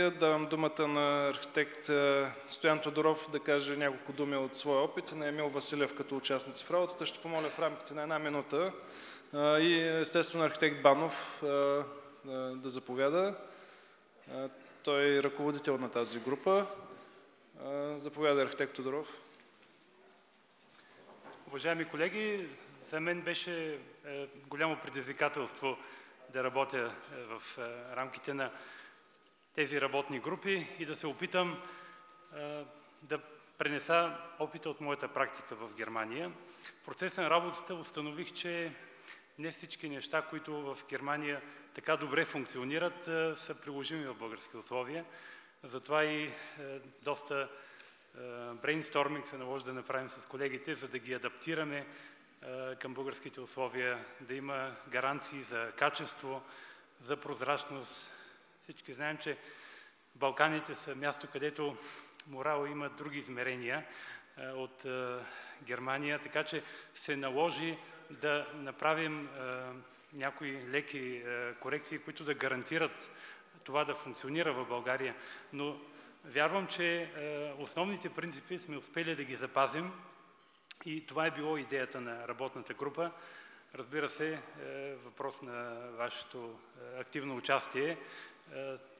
Давам думата на архитект Стоян Тодоров да каже няколко думи от своя опит и на Емил Василев като участници в работата. Ще помоля в рамките на една минута и естествено архитект Банов да заповяда. Той е ръководител на тази група. Заповяда архитект Тодоров. Уважаеми колеги, за мен беше е, голямо предизвикателство да работя е, в е, рамките на тези работни групи и да се опитам да пренеса опита от моята практика в Германия. В процеса на работата установих, че не всички неща, които в Германия така добре функционират, са приложими в български условия. Затова и доста брейнсторминг се наложи да направим с колегите, за да ги адаптираме към българските условия, да има гаранции за качество, за прозрачност. Всички знаем, че Балканите са място, където морал има други измерения от Германия, така че се наложи да направим някои леки корекции, които да гарантират това да функционира в България. Но вярвам, че основните принципи сме успели да ги запазим и това е било идеята на работната група. Разбира се, е, въпрос на вашето е, активно участие, е,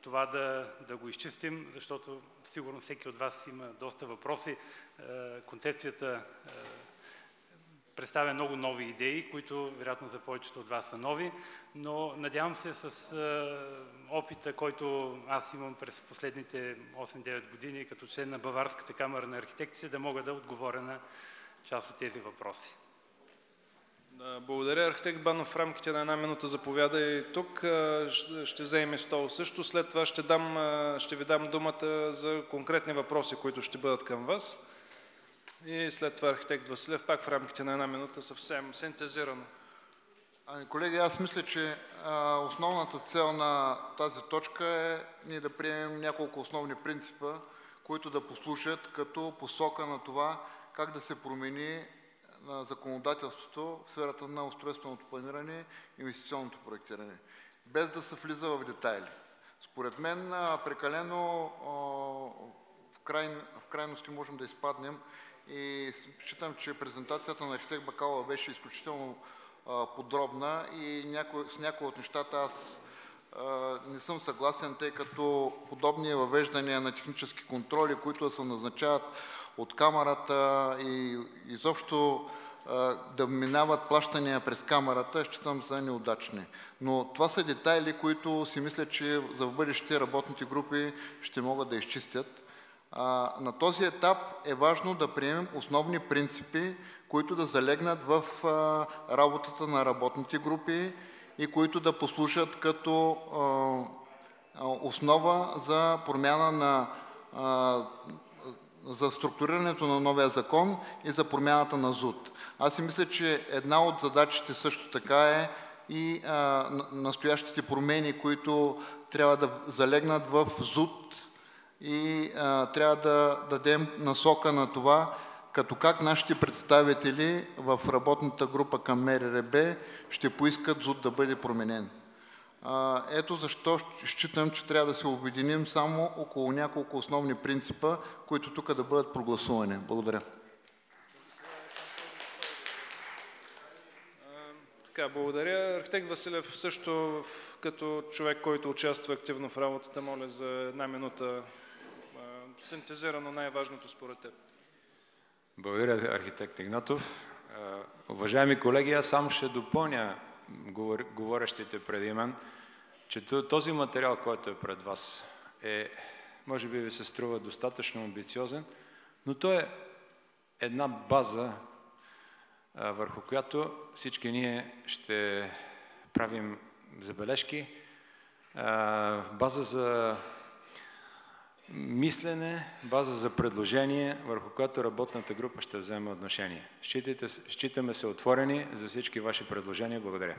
това да, да го изчистим, защото сигурно всеки от вас има доста въпроси. Концепцията представя много нови идеи, които вероятно за повечето от вас са нови, но надявам се с опита, който аз имам през последните 8-9 години като член на Баварската камера на архитектите, да мога да отговоря на част от тези въпроси. Да, благодаря, архитект Банов. В рамките на една минута заповяда и тук. Ще вземем стол също. След това ще, дам, ще ви дам думата за конкретни въпроси, които ще бъдат към вас. И след това архитект Василев, пак в рамките на една минута, съвсем синтезирано. Ами, колеги, аз мисля, че основната цел на тази точка е ние да приемем няколко основни принципа, които да послушат като посока на това как да се промени на законодателството в сферата на устройственото планиране и инвестиционното проектиране, без да се влиза в детайли. Според мен прекалено в, край, в крайности можем да изпаднем и считам, че презентацията на архитект Бакалова беше изключително подробна и някой, с някои от нещата аз не съм съгласен, тъй като подобни въвеждания на технически контроли, които се назначават от камерата и изобщо да минават плащания през камерата, считам за неудачни. Но това са детайли, които си мисля, че за в бъдеще работните групи ще могат да изчистят. На този етап е важно да приемем основни принципи, които да залегнат в работата на работните групи и които да послушат като основа за промяна на за структурирането на новия закон и за промяната на ЗУД. Аз си мисля, че една от задачите също така е и а, настоящите промени, които трябва да залегнат в ЗУД и а, трябва да дадем насока на това, като как нашите представители в работната група към МРРБ ще поискат ЗУД да бъде променен. Ето защо считам, че трябва да се обединим само около няколко основни принципа, които тук да бъдат прогласувани. Благодаря. Така, благодаря. Архитект Василев също като човек, който участва активно в работата, моля за една минута синтезирано най-важното според теб. Благодаря, архитект Игнатов. Уважаеми колеги, аз само ще допълня говорещите преди мен, че този материал, който е пред вас, е, може би ви се струва достатъчно амбициозен, но той е една база, върху която всички ние ще правим забележки, база за мислене, база за предложение, върху която работната група ще вземе отношение. Считайте, считаме се отворени за всички ваши предложения. Благодаря.